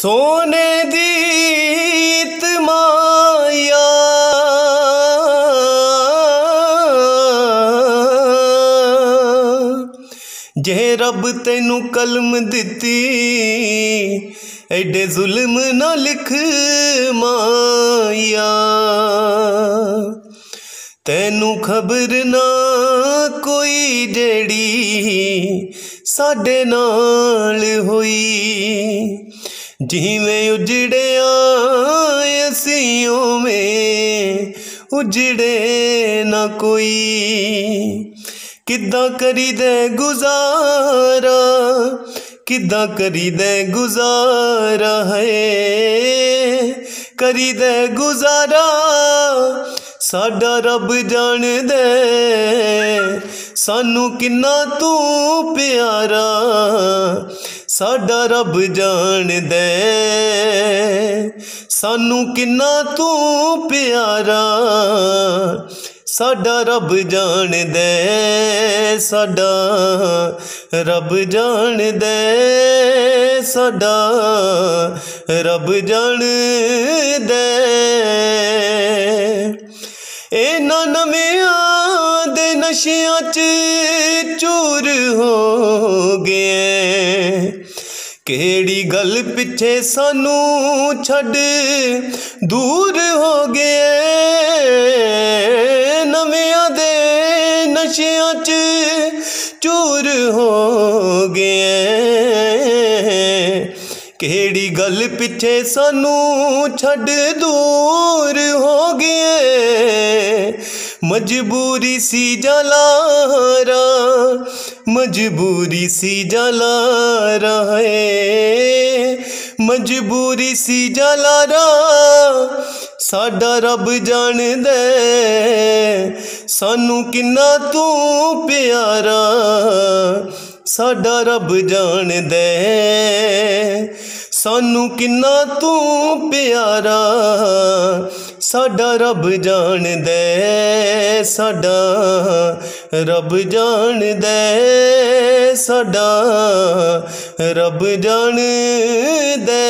ਸੋਨੇ ਦੀ ਤਮਾਇਆ ਜੇ ਰੱਬ ਤੈਨੂੰ ਕਲਮ ਦਿੱਤੀ, ਐਡੇ ਜ਼ੁਲਮ ਨਾ ਲਿਖ ਮਾਇਆ। ਤੈਨੂੰ ਖਬਰ ਨਾ ਕੋਈ ਜਿਹੜੀ ਸਾਡੇ ਨਾਲ ਹੋਈ। ਜਿਵੇਂ ਉਜੜਿਆ ਅਸੀਂ ਉਵੇਂ, ਉਜੜੇ ਨਾ ਕੋਈ। ਕਿੱਦਾਂ ਕਰੀਦੇ ਗੁਜ਼ਾਰਾ, ਕਿੱਦਾਂ ਕਰੀਦੇ ਗੁਜ਼ਾਰਾ ਹੈ। ਕਰੀਦੇ ਗੁਜ਼ਾਰਾ, ਸਾਡਾ ਰੱਬ ਜਾਣਦਾ ਸਾਨੂੰ ਕਿੰਨਾ ਤੂੰ ਪਿਆਰਾ ਸਾਡਾ ਰੱਬ ਜਾਣਦਾ ਸਾਨੂੰ ਕਿੰਨਾ ਤੂੰ ਪਿਆਰਾ, ਸਾਡਾ ਰੱਬ ਜਾਣਦਾ ਸਾਡਾ ਰੱਬ ਜਾਣਦਾ ਸਾਡਾ ਰੱਬ ਜਾਣਦਾ ਇਹਨਾਂ ਨਵਿਆਂ ਦੇ ਨਸ਼ਿਆਂ 'ਚ ਚੂਰ ਹੋ ਗਏ ਕਿਹੜੀ ਗੱਲ ਪਿੱਛੇ ਸਾਨੂੰ ਛੱਡ ਦੂਰ ਹੋ ਗਏ? ਨਵਿਆਂ ਦੇ ਨਸ਼ਿਆਂ 'ਚ ਚੂਰ ਹੋ ਗਏ। ਕਿਹੜੀ ਗੱਲ ਪਿੱਛੇ ਸਾਨੂੰ ਛੱਡ ਦੂਰ ਹੋ ਗਏ? ਮਜਬੂਰੀ ਸੀ ਜਲਾਰਾ, ਮਜਬੂਰੀ ਸੀ ਜਲਾਰਾ ਹੈ। ਮਜਬੂਰੀ ਸੀ ਜਲਾਰਾ, ਸਾਡਾ ਰੱਬ ਜਾਣਦਾ ਸਾਨੂੰ ਕਿੰਨਾ ਤੂੰ ਪਿਆਰਾ ਸਾਡਾ ਰੱਬ ਜਾਣਦਾ ਸਾਨੂੰ ਕਿੰਨਾ ਤੂੰ ਪਿਆਰਾ, ਸਾਡਾ ਰੱਬ ਜਾਣਦਾ ਸਾਡਾ ਰੱਬ ਜਾਣਦਾ ਸਾਡਾ ਰੱਬ ਜਾਣਦਾ